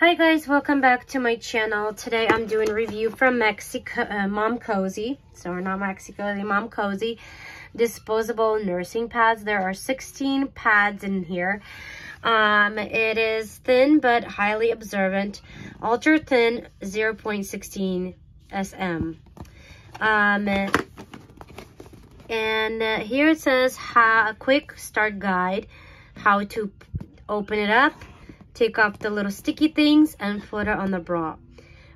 Hi guys, welcome back to my channel. Today I'm doing review from Mexico, uh, Momcozy. So we're not Mexico, Momcozy. Disposable nursing pads. There are 16 pads in here. Um, it is thin but highly absorbent. Ultra thin 0.16 cm. Um, and uh, here it says a quick start guide, how to open it up Take off the little sticky things and put it on the bra.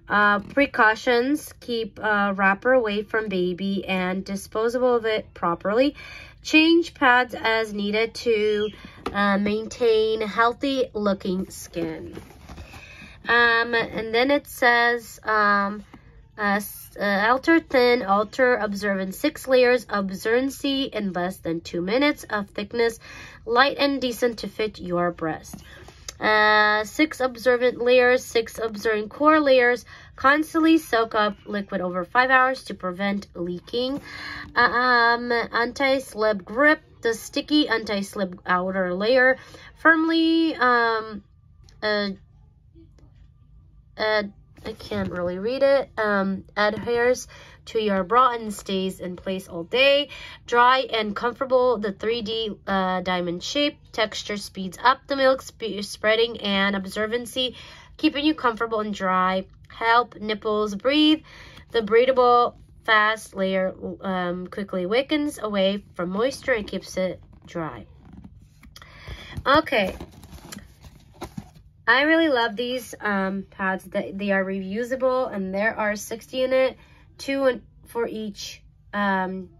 Uh, precautions, keep uh, wrapper away from baby and disposable of it properly. Change pads as needed to uh, maintain healthy looking skin. Um, and then it says um, uh, uh, ultra thin, ultra absorbent, six layers, absorbency in less than two minutes of thickness, light and decent to fit your breast. Uh, six absorbent layers, six absorbent core layers. Constantly soak up liquid over five hours to prevent leaking. Um, anti-slip grip, the sticky anti-slip outer layer. Firmly, um, uh, uh, I can't really read it. Um, adheres to your bra and stays in place all day. Dry and comfortable, the 3D uh, diamond shape. Texture speeds up the milk sp spreading and absorbency, keeping you comfortable and dry. Help nipples breathe. The breathable fast layer um, quickly wickens away from moisture and keeps it dry. Okay, I really love these um, pads. They, they are reusable and there are 60 in it, two for each um,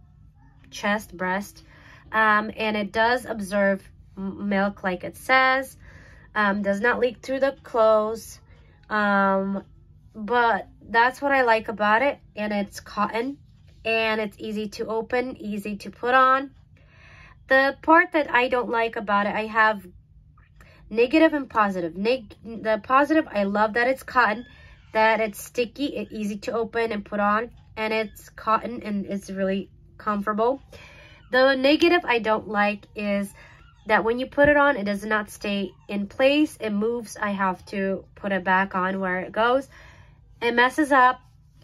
chest, breast. Um, and it does absorb milk like it says. Um, does not leak through the clothes. Um, but that's what I like about it. And it's cotton and it's easy to open, easy to put on. The part that I don't like about it, I have negative and positive. Neg the positive, I love that it's cotton, that it's sticky, it's easy to open and put on, and it's cotton and it's really comfortable. The negative I don't like is that when you put it on, it does not stay in place. It moves. I have to put it back on where it goes. It messes up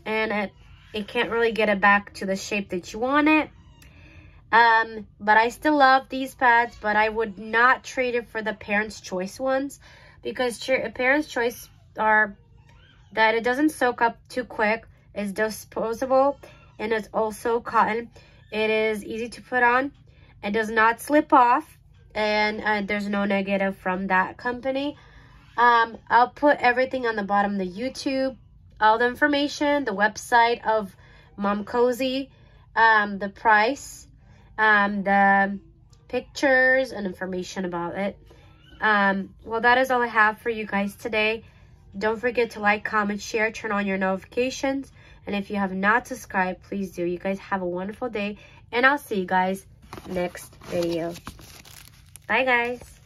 and it, it can't really get it back to the shape that you want it. Um, but I still love these pads, but I would not trade it for the Parents' Choice ones because Parents' Choice are that it doesn't soak up too quick, it's disposable, and it's also cotton. It is easy to put on. It does not slip off, and uh, there's no negative from that company. Um, I'll put everything on the bottom, the YouTube, all the information, the website of Momcozy, um, the price, um, the pictures and information about it. Um, well, that is all I have for you guys today. Don't forget to like, comment, share, turn on your notifications. And if you have not subscribed, please do. You guys have a wonderful day. And I'll see you guys next video. Bye, guys.